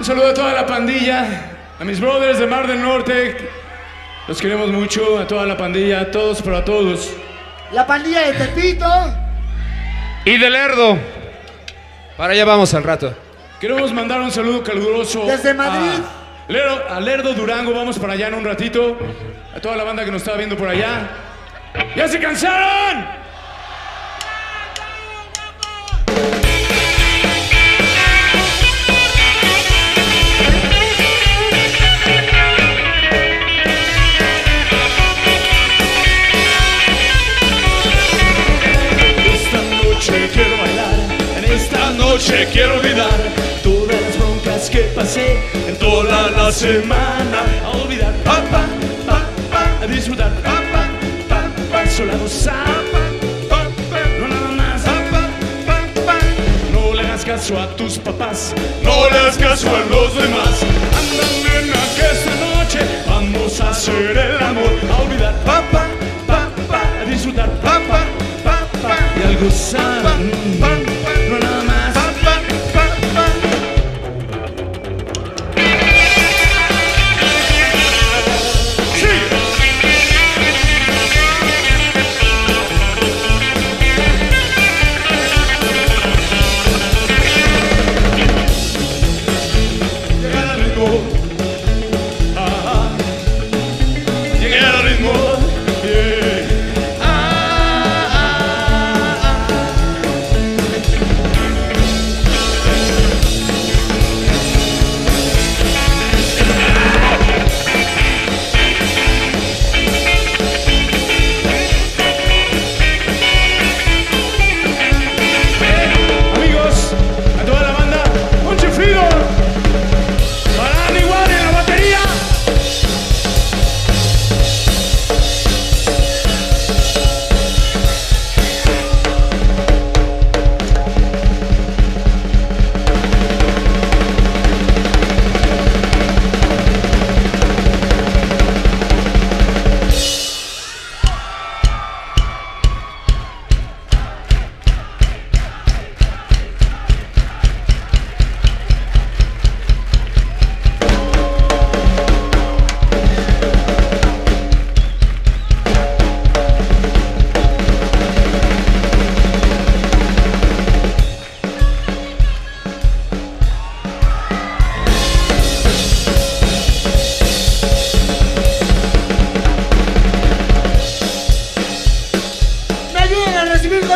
Un saludo a toda la pandilla, a mis brothers de Mar del Norte. Los queremos mucho, a toda la pandilla, a todos, pero a todos. La pandilla de Tepito. Y de Lerdo. Para allá vamos al rato. Queremos mandar un saludo caluroso. Desde Madrid. A Lerdo, a Lerdo Durango, vamos para allá en un ratito. A toda la banda que nos está viendo por allá. ¡Ya se cansaron! Noche quiero olvidar todas las broncas que pasé en toda la semana. A olvidar, pa, pa, pa, pa, a disfrutar, pa, pa, pa, solo a gozar, pa, no nada más. No le hagas caso a tus papás, no le hagas caso a los demás. Anda, nena, que esta noche vamos a hacer el amor. A olvidar, pa, pa, pa, pa, a disfrutar, pa, pa, pa, pa, y al gozar,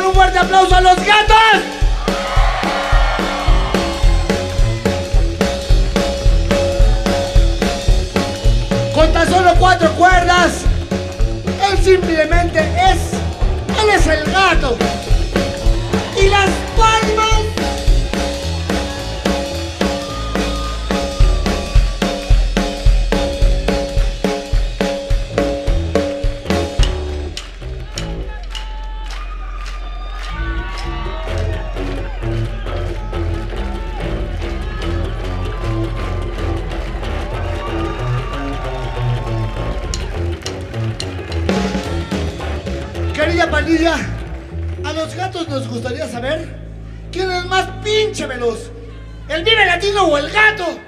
un fuerte aplauso a los gatos. Con tan solo cuatro cuerdas, él simplemente es, él es el gato. Pandilla, a los gatos nos gustaría saber quién es más pinche veloz, el vive latino o el gato.